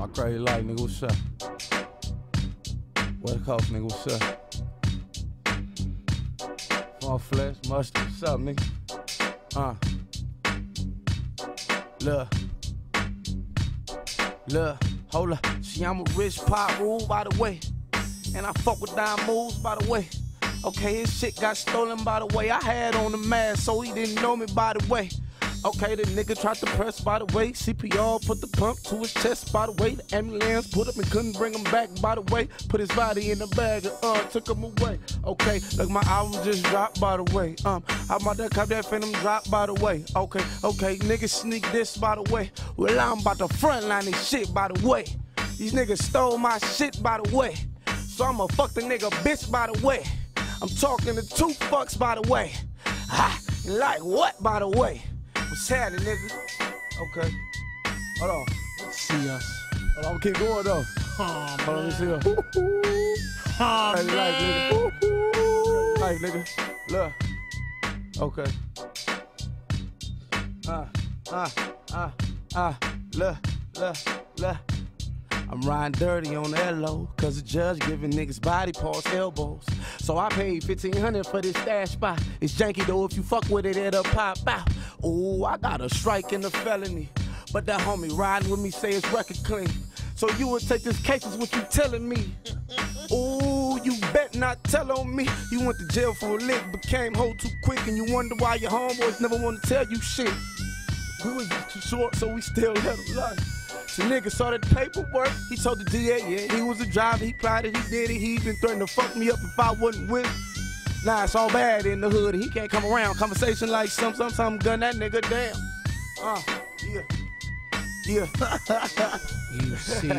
My Krazy Life, nigga, what's up? It cost, nigga, what's up? Small flesh, mustard, what's up, nigga? Uh. Look. Look, hold up. See, I'm a rich pop rule, by the way. And I fuck with dime moves, by the way. Okay, his shit got stolen, by the way. I had on the mask, so he didn't know me, by the way. Okay, the nigga tried to press, by the way. CPR put the pump to his chest, by the way. The ambulance put him and couldn't bring him back, by the way. Put his body in the bag and uh, took him away. Okay, look, my album just dropped, by the way. Um, I'm about to cop that phantom drop, by the way. Okay, okay, niggas sneak this, by the way. Well, I'm about to frontline this shit, by the way. These niggas stole my shit, by the way. So I'ma fuck the nigga bitch, by the way. I'm talking to two fucks, by the way. Ha! Like what, by the way? Happening, nigga? Okay. Hold on. See us. Hold on, keep going though. Oh, Hold on, let me see her. Oh, Hey, man. nigga. Life, nigga. Look. Okay. Ah, ah, ah, ah. Look, look, look. I'm riding dirty on the LO, cause the judge giving niggas body parts, elbows. So I paid 1500 for this stash spot. It's janky though, if you fuck with it, it'll pop out. Ooh, I got a strike in a felony. But that homie riding with me say it's record clean. So you would take this case, is what you telling me. Ooh, you bet not tell on me. You went to jail for a lick, but came home too quick, and you wonder why your homeboys never want to tell you shit. We was too short, so we still let him lie. The nigga saw that paperwork. He told the DA, yeah, he was a driver. He plied it, he did it. He even threatened to fuck me up if I wasn't with. Nah, it's all bad in the hood. He can't come around. Conversation like some, some, some gun that nigga down. Uh, yeah, yeah. You see